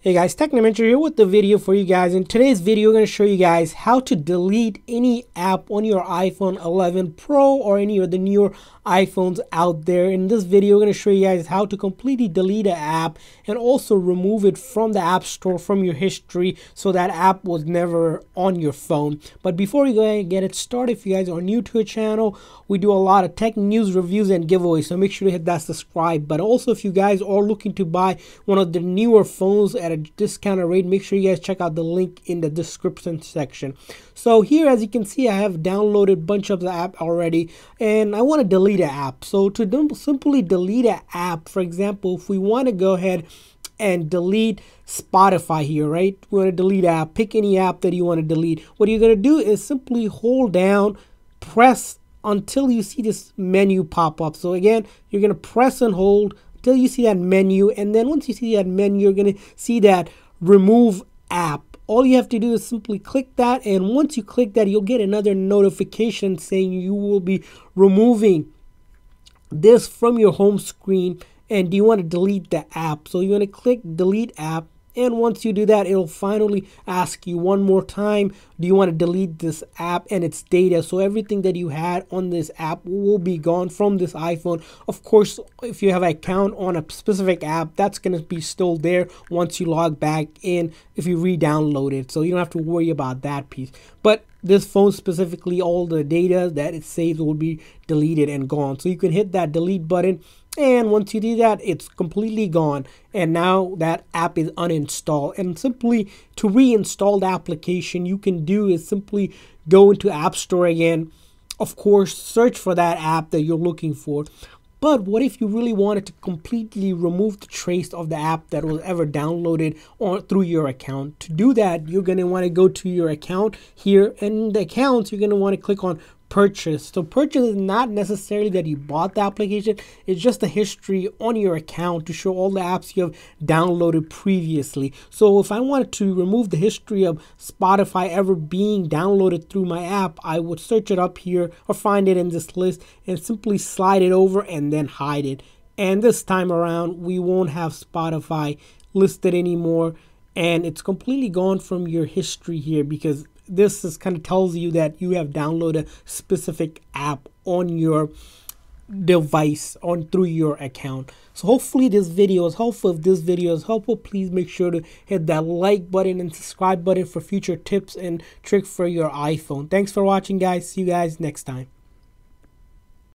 Hey guys, Technomentary here with the video for you guys. In today's video, I'm going to show you guys how to delete any app on your iPhone 11 Pro or any of the newer iPhones out there. In this video, I'm going to show you guys how to completely delete an app and also remove it from the App Store from your history so that app was never on your phone. But before we go ahead and get it started, if you guys are new to the channel, we do a lot of tech news reviews and giveaways, so make sure to hit that subscribe. But also, if you guys are looking to buy one of the newer phones at a discounted rate, make sure you guys check out the link in the description section. So here, as you can see, I have downloaded a bunch of the app already, and I want to delete an app. So to simply delete an app, for example, if we want to go ahead and delete Spotify here, right? We want to delete app, pick any app that you want to delete. What you're going to do is simply hold down, press until you see this menu pop up. So again, you're going to press and hold until you see that menu. And then once you see that menu, you're going to see that remove app. All you have to do is simply click that. And once you click that, you'll get another notification saying you will be removing this from your home screen. And do you want to delete the app? So you want to click delete app and once you do that, it'll finally ask you one more time, do you want to delete this app and its data? So everything that you had on this app will be gone from this iPhone. Of course, if you have an account on a specific app, that's going to be still there once you log back in if you re-download it. So you don't have to worry about that piece. But this phone specifically, all the data that it saves will be deleted and gone. So you can hit that delete button and once you do that it's completely gone. And now that app is uninstalled. And simply to reinstall the application you can do is simply go into app store again. Of course search for that app that you're looking for. But what if you really wanted to completely remove the trace of the app that was ever downloaded or through your account? To do that, you're going to want to go to your account here and the accounts, you're going to want to click on purchase. So purchase is not necessarily that you bought the application, it's just the history on your account to show all the apps you have downloaded previously. So if I wanted to remove the history of Spotify ever being downloaded through my app, I would search it up here or find it in this list and simply slide it over and then hide it. And this time around, we won't have Spotify listed anymore and it's completely gone from your history here because this is kind of tells you that you have downloaded a specific app on your device on through your account. So hopefully this video is helpful. If this video is helpful please make sure to hit that like button and subscribe button for future tips and tricks for your iphone. Thanks for watching guys. See you guys next time